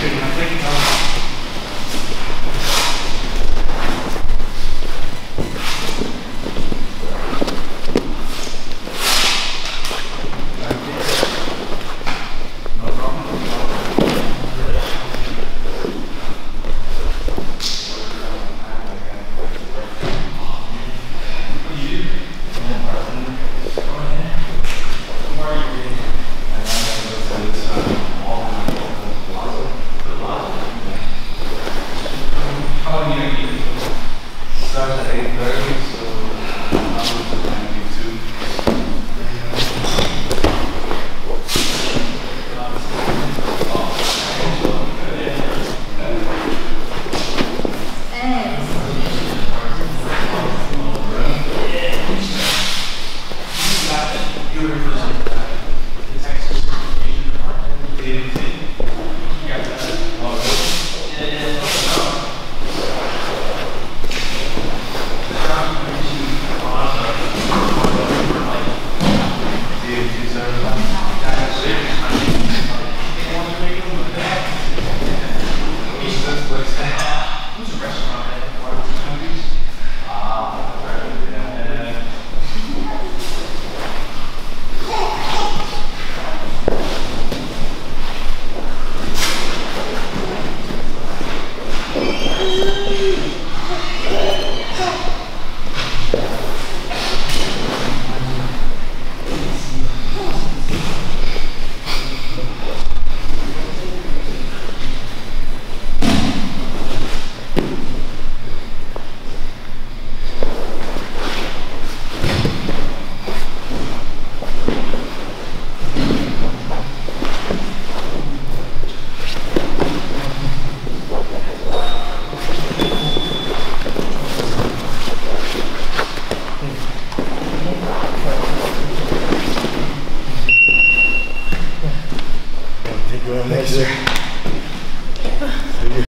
Thank you. in